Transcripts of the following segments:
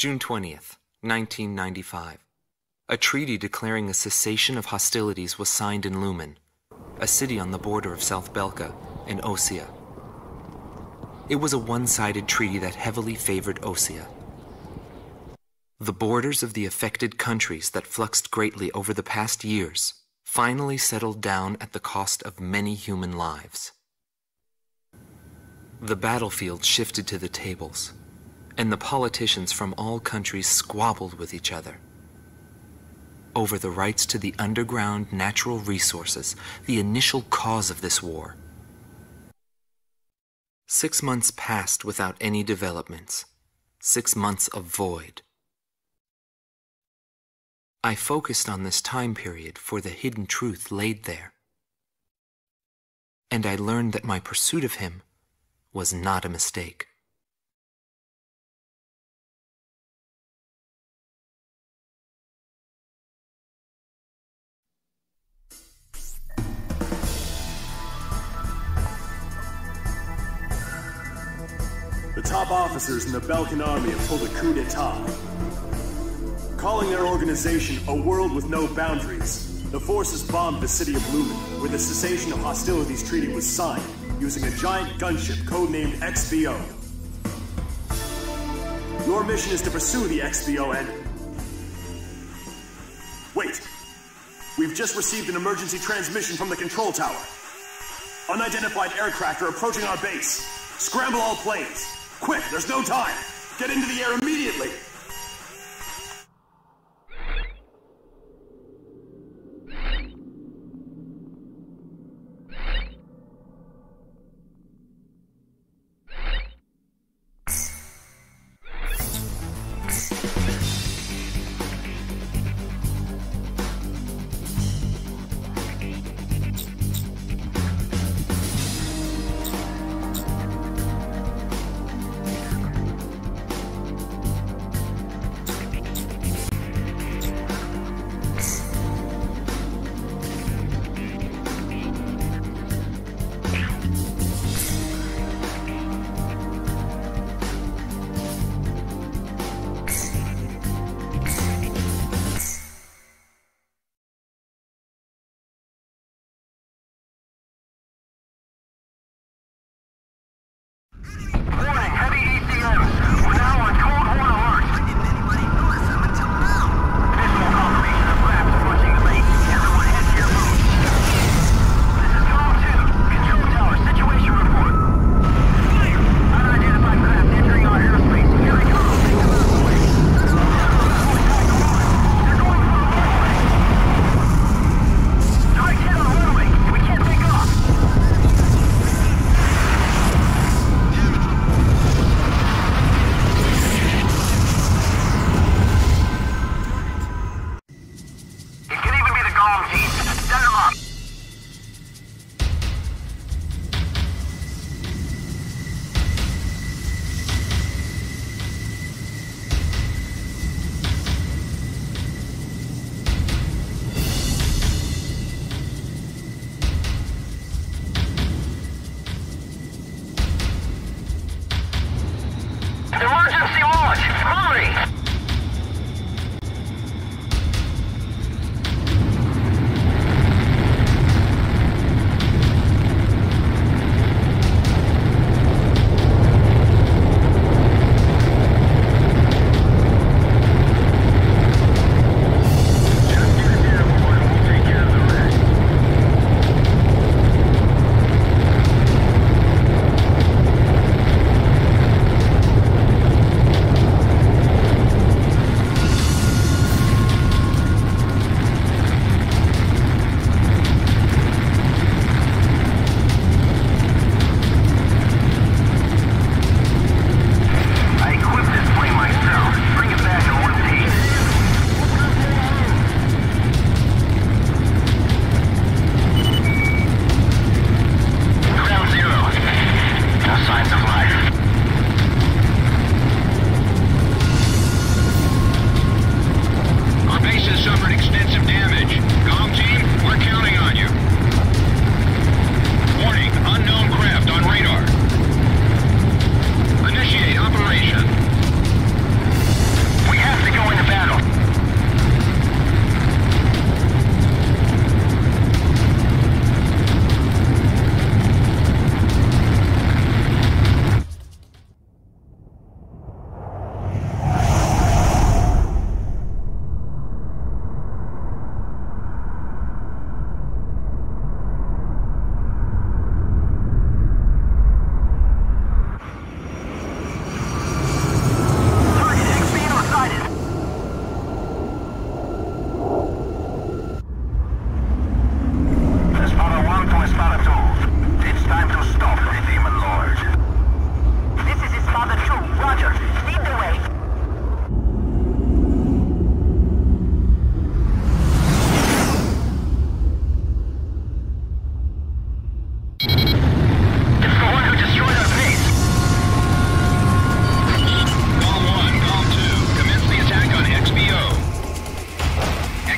June 20th, 1995. A treaty declaring a cessation of hostilities was signed in Lumen, a city on the border of South Belka and Osea. It was a one sided treaty that heavily favored Osea. The borders of the affected countries that fluxed greatly over the past years finally settled down at the cost of many human lives. The battlefield shifted to the tables, and the politicians from all countries squabbled with each other over the rights to the underground natural resources, the initial cause of this war. Six months passed without any developments, six months of void. I focused on this time period for the hidden truth laid there. And I learned that my pursuit of him was not a mistake. Top officers in the Belkan army have pulled a coup d'etat. Calling their organization A World with No Boundaries, the forces bombed the city of Lumen, where the cessation of hostilities treaty was signed, using a giant gunship codenamed XBO. Your mission is to pursue the XBO and... Wait! We've just received an emergency transmission from the control tower. Unidentified aircraft are approaching our base. Scramble all planes. Quick, there's no time. Get into the air immediately.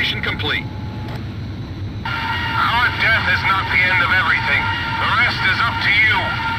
Operation complete. Our death is not the end of everything. The rest is up to you.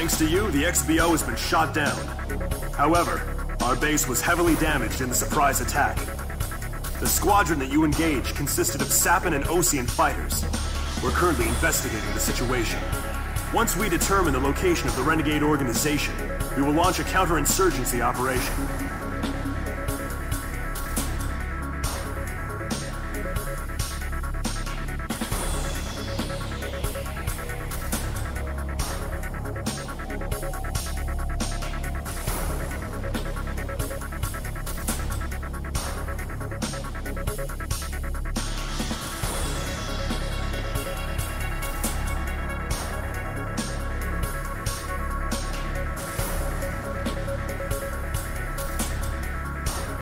Thanks to you, the XBO has been shot down. However, our base was heavily damaged in the surprise attack. The squadron that you engaged consisted of Sapin and Osean fighters. We're currently investigating the situation. Once we determine the location of the Renegade organization, we will launch a counterinsurgency operation.